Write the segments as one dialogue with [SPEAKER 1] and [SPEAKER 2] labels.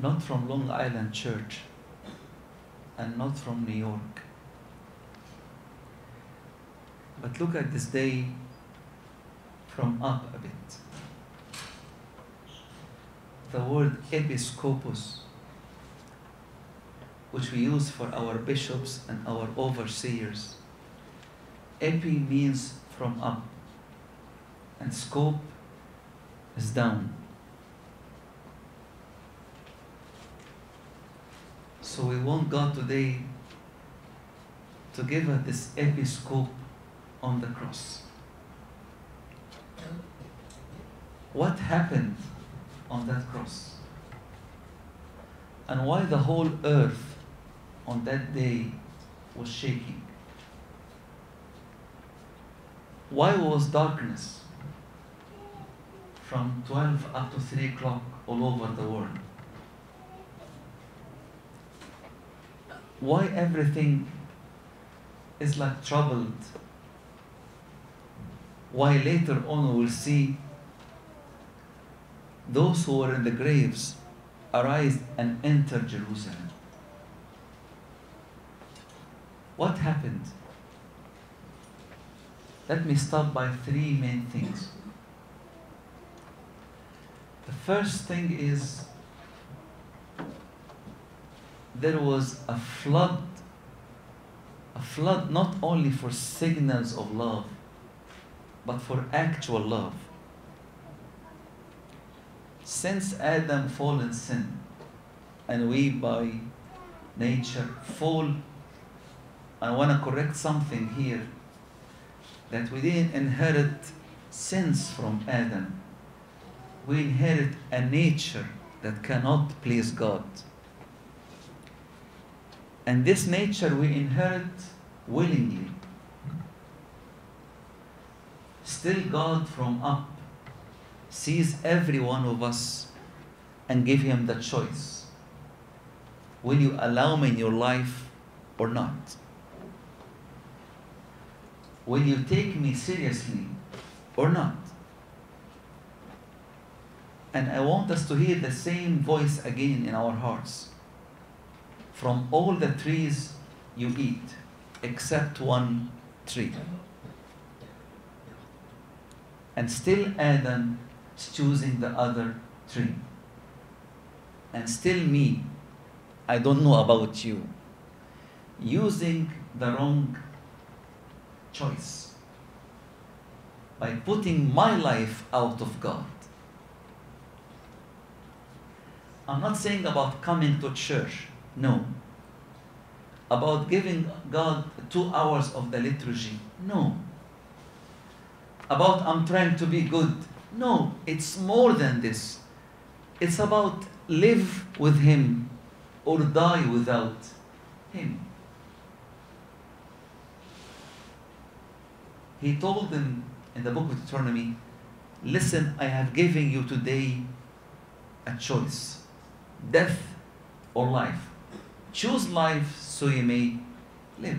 [SPEAKER 1] not from Long Island Church and not from New York. But look at this day from up a bit. The word episcopus, which we use for our bishops and our overseers, epi means from up, and scope is down. So we want God today to give us this episcope on the cross. What happened on that cross? And why the whole earth on that day was shaking? Why was darkness from 12 up to 3 o'clock all over the world? Why everything is like troubled? Why later on we will see those who were in the graves arise and enter Jerusalem? What happened? Let me start by three main things. The first thing is there was a flood, a flood not only for signals of love, but for actual love. Since Adam fall in sin, and we by nature fall, I want to correct something here that we didn't inherit sins from Adam. We inherit a nature that cannot please God. And this nature we inherit willingly. Still, God from up sees every one of us and give him the choice. Will you allow me in your life or not? Will you take me seriously or not? And I want us to hear the same voice again in our hearts. From all the trees you eat, except one tree. And still Adam is choosing the other tree. And still me, I don't know about you, using the wrong choice by putting my life out of God. I'm not saying about coming to church, no. About giving God two hours of the liturgy, no. About I'm trying to be good, no. It's more than this. It's about live with Him or die without Him. He told them in the book of Deuteronomy, Listen, I have given you today a choice death or life. Choose life so you may live.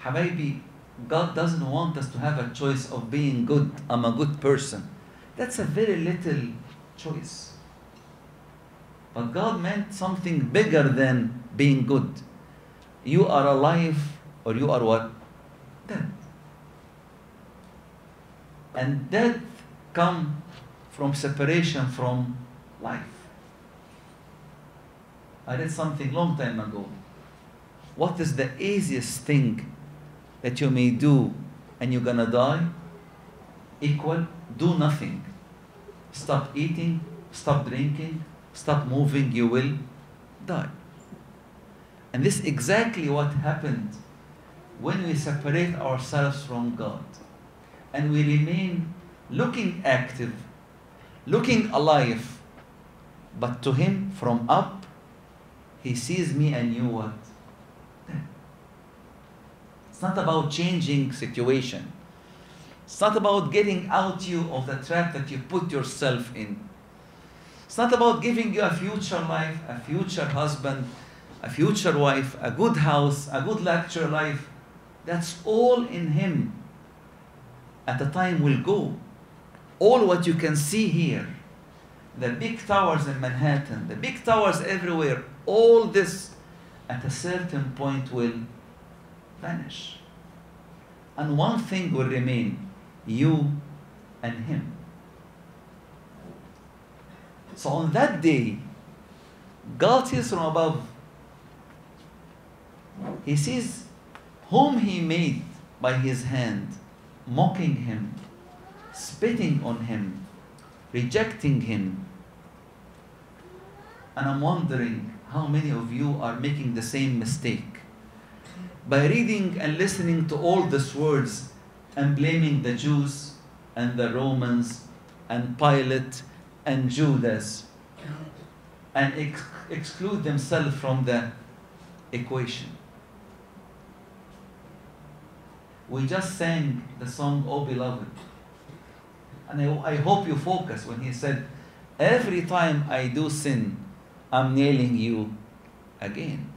[SPEAKER 1] Habibi, God doesn't want us to have a choice of being good. I'm a good person. That's a very little choice. But God meant something bigger than being good. You are alive or you are what? Dead. And death come from separation from life. I read something long time ago. What is the easiest thing that you may do and you're gonna die? Equal, do nothing. Stop eating, stop drinking, stop moving, you will die. And this is exactly what happened when we separate ourselves from God and we remain looking active, looking alive, but to Him from up, He sees me and you what? It's not about changing situation. It's not about getting out you of the trap that you put yourself in. It's not about giving you a future life, a future husband, a future wife, a good house, a good lecture life. That's all in Him. At the time will go. All what you can see here the big towers in Manhattan, the big towers everywhere, all this at a certain point will vanish. And one thing will remain you and him. So on that day, God sees from above. He sees whom he made by his hand, mocking him, spitting on him, rejecting him. And I'm wondering how many of you are making the same mistake by reading and listening to all these words and blaming the Jews and the Romans and Pilate and Judas and ex- exclude themselves from the equation. We just sang the song, Oh Beloved. And I, I hope you focus when he said, Every time I do sin, I'm nailing you again.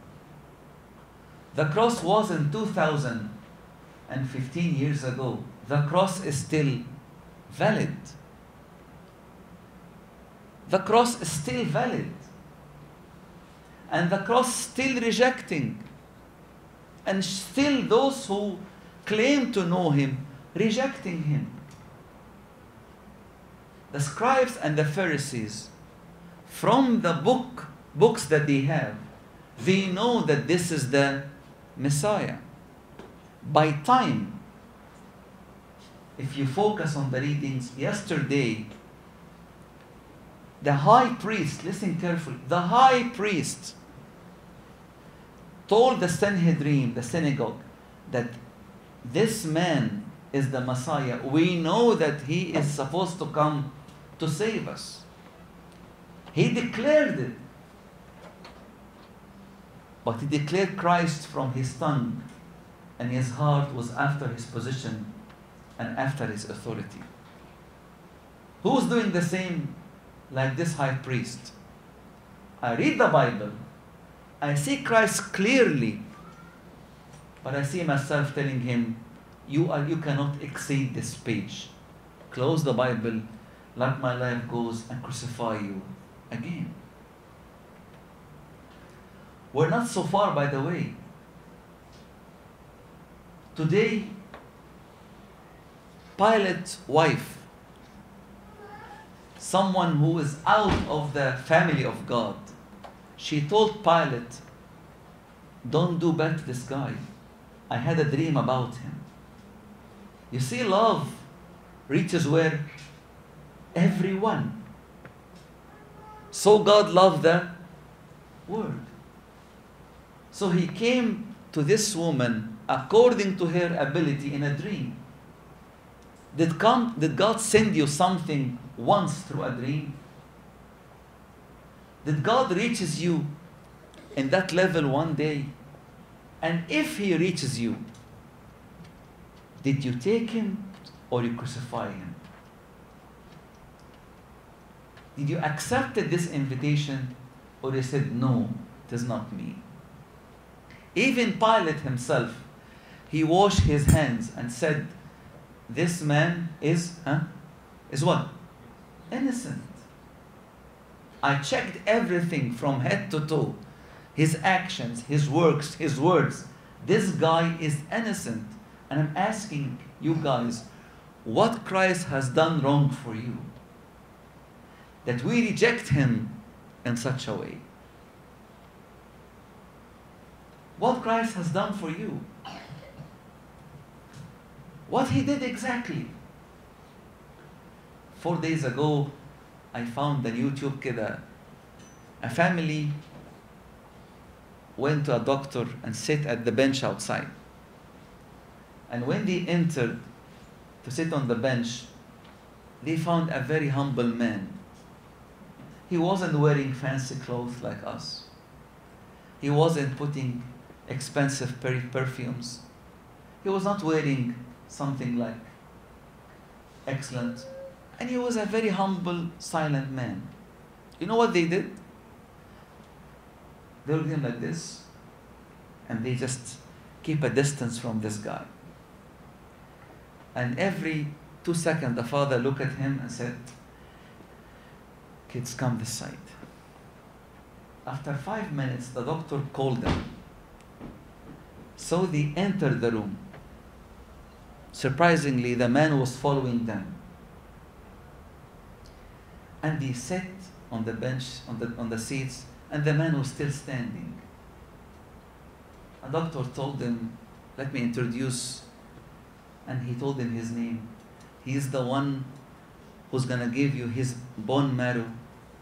[SPEAKER 1] The cross wasn't 2015 years ago. The cross is still valid. The cross is still valid. And the cross still rejecting. And still those who claim to know him rejecting him. The scribes and the Pharisees, from the book books that they have, they know that this is the Messiah. By time, if you focus on the readings yesterday, the high priest, listen carefully, the high priest told the Sanhedrin, the synagogue, that this man is the Messiah. We know that he is supposed to come to save us. He declared it. But he declared Christ from his tongue, and his heart was after his position and after his authority. Who's doing the same like this high priest? I read the Bible, I see Christ clearly, but I see myself telling him, you, are, you cannot exceed this page. Close the Bible, let my life goes and crucify you again. We're not so far, by the way. Today, Pilate's wife, someone who is out of the family of God, she told Pilate, Don't do bad to this guy. I had a dream about him. You see, love reaches where? Everyone. So God loved the world. So he came to this woman according to her ability in a dream. Did, come, did God send you something once through a dream? Did God reaches you in that level one day? And if he reaches you, did you take him or you crucify him? Did you accept this invitation or you said, no, it is not me? Even Pilate himself, he washed his hands and said, This man is, huh? Is what? Innocent. I checked everything from head to toe his actions, his works, his words. This guy is innocent. And I'm asking you guys, what Christ has done wrong for you? That we reject him in such a way. what Christ has done for you. What he did exactly. Four days ago, I found on YouTube كده a family went to a doctor and sit at the bench outside. And when they entered to sit on the bench, they found a very humble man. he wasn't wearing fancy clothes like us. He wasn't putting expensive per- perfumes. He was not wearing something like excellent. And he was a very humble, silent man. You know what they did? They looked at him like this, and they just keep a distance from this guy. And every two seconds, the father looked at him and said, Kids, come this side. After five minutes, the doctor called them. So they entered the room. Surprisingly, the man was following them. And they sat on the bench, on the, on the seats, and the man was still standing. A doctor told them, Let me introduce. And he told him his name. He is the one who's going to give you his bone marrow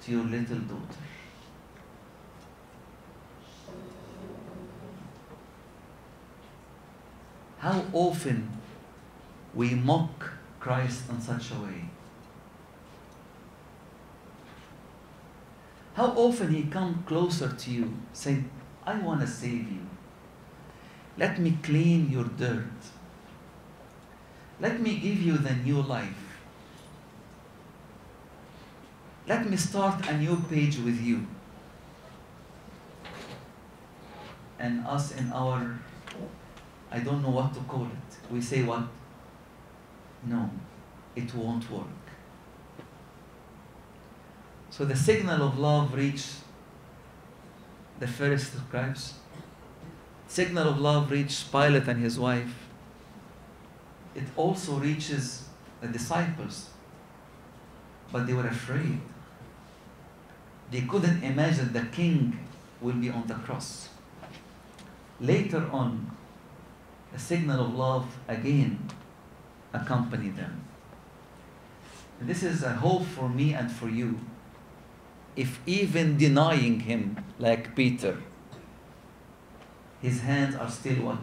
[SPEAKER 1] to your little daughter. How often we mock Christ in such a way. How often he come closer to you, saying, I want to save you. Let me clean your dirt. Let me give you the new life. Let me start a new page with you. And us in our, I don't know what to call it. We say what? No, it won't work. So the signal of love reached the first scribes. Signal of love reached Pilate and his wife. It also reaches the disciples. But they were afraid. They couldn't imagine the king will be on the cross. Later on, a signal of love again accompanied them. This is a hope for me and for you if even denying him, like Peter, his hands are still what?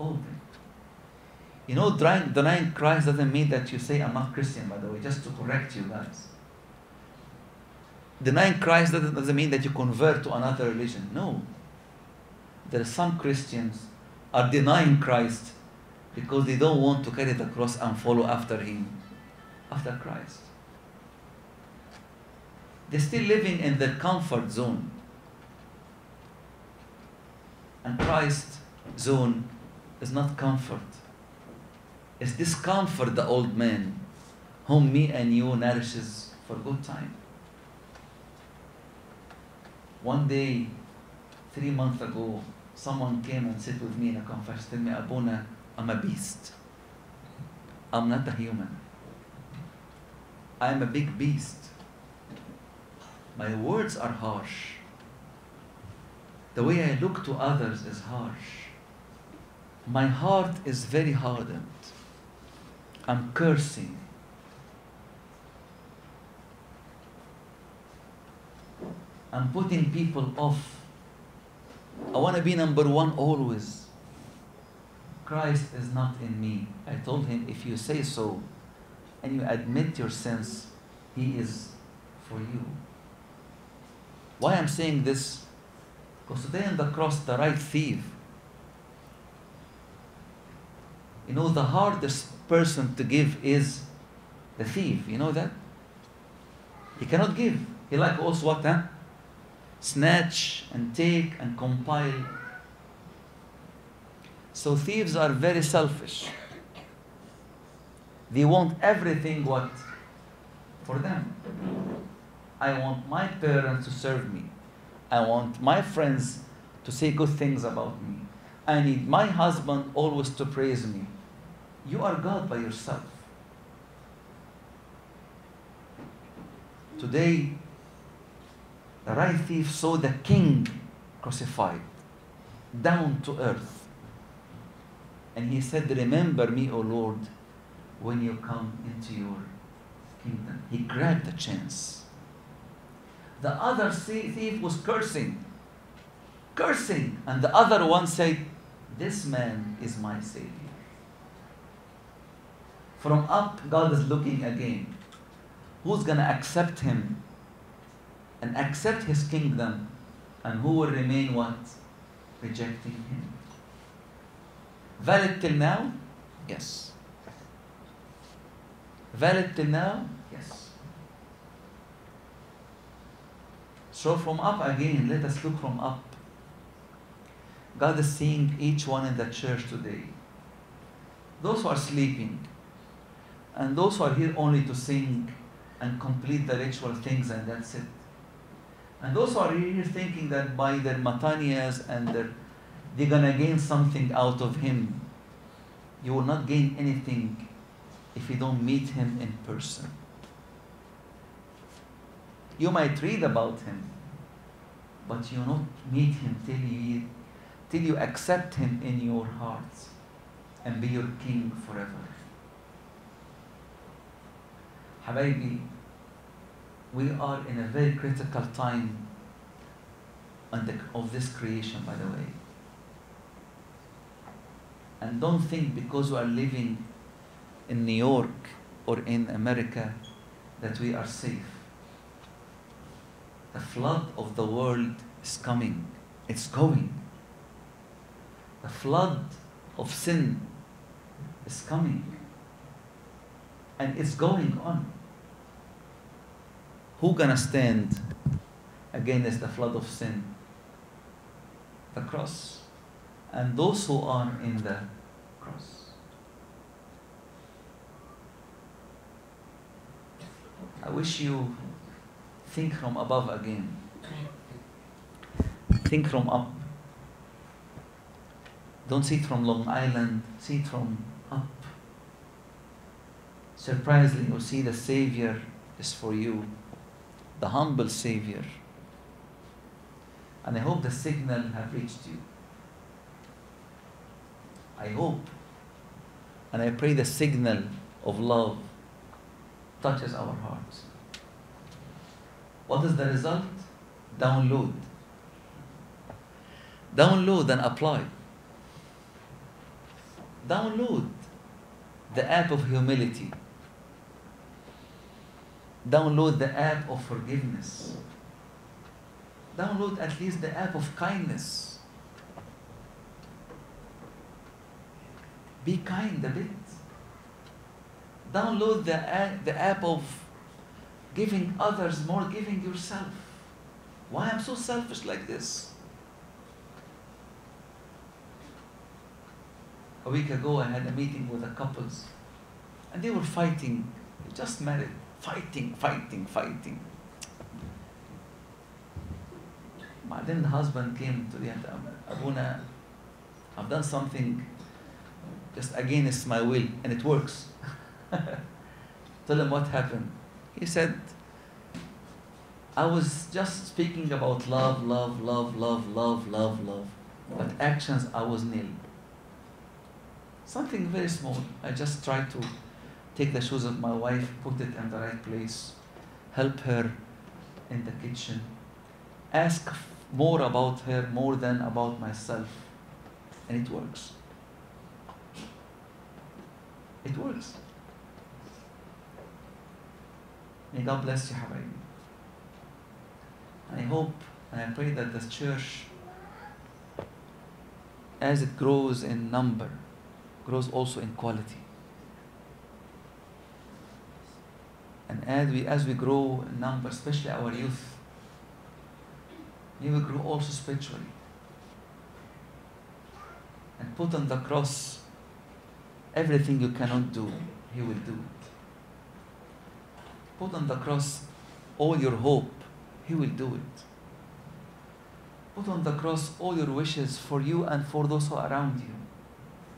[SPEAKER 1] Open. You know, denying, denying Christ doesn't mean that you say, I'm not Christian, by the way, just to correct you guys. Denying Christ doesn't, mean that you convert to another religion. No. There are some Christians are denying Christ because they don't want to carry the cross and follow after him, after Christ. They're still living in their comfort zone. And Christ's zone is not comfort. It's discomfort, the old man, whom me and you nourishes for good time. One day, three months ago, someone came and sat with me in a conference, tell me, Abuna, I'm a beast. I'm not a human. I'm a big beast. My words are harsh. The way I look to others is harsh. My heart is very hardened. I'm cursing. I'm putting people off. I want to be number one always. Christ is not in me. I told him, if you say so and you admit your sins, He is for you. Why I'm saying this? Because today on the cross, the right thief, you know, the hardest person to give is the thief. You know that? He cannot give. He like also what? Huh? Snatch and take and compile. So thieves are very selfish. They want everything what? For them. I want my parents to serve me. I want my friends to say good things about me. I need my husband always to praise me. You are God by yourself. Today, the right thief saw the king crucified, down to earth. And he said, Remember me, O Lord, when you come into your kingdom. He grabbed the chance. The other thief was cursing, cursing. And the other one said, This man is my Savior. From up, God is looking again. Who's going to accept him and accept his kingdom? And who will remain what? Rejecting him. Valid till now? Yes. Valid till now? Yes. So from up again, let us look from up. God is seeing each one in the church today. Those who are sleeping, and those who are here only to sing, and complete the ritual things and that's it. And those who are really thinking that by their metanias and their, they're gonna gain something out of him, you will not gain anything if you don't meet him in person. You might read about him, but you'll not meet him till you till you accept him in your hearts and be your king forever. Habibi, we are in a very critical time the, of this creation, by the way. And don't think because we are living in New York or in America that we are safe. The flood of the world is coming, it's going. The flood of sin is coming, and it's going on. Who gonna stand against the flood of sin? The cross. And those who are in the cross. I wish you think from above again. Think from up. Don't see it from Long Island, see it from up. Surprisingly, you'll see the Savior is for you the humble Savior. And I hope the signal have reached you. I hope. And I pray the signal of love touches our hearts. What is the result? Download. Download and apply. Download the app of humility Download the app of forgiveness. Download at least the app of kindness. Be kind a bit. Download the, app, the app of giving others more, giving yourself. Why I'm so selfish like this? A week ago, I had a meeting with the couples, and they were fighting. They just married fighting, fighting, fighting. But then the husband came to the end, um, Abuna, I've done something just against my will, and it works. Tell him what happened. He said, I was just speaking about love, love, love, love, love, love, love. But actions, I was nil. Something very small. I just tried to take the shoes of my wife, put it in the right place, help her in the kitchen, ask more about her more than about myself. And it works. It works. May God bless you, Habibi. I hope and I pray that the church, as it grows in number, grows also in quality. And as we, as we grow in number, especially our youth, we will grow also spiritually. And put on the cross everything you cannot do, He will do it. Put on the cross all your hope, He will do it. Put on the cross all your wishes for you and for those who are around you,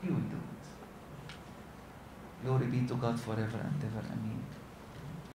[SPEAKER 1] He will do it. Glory be to God forever and ever. Amen.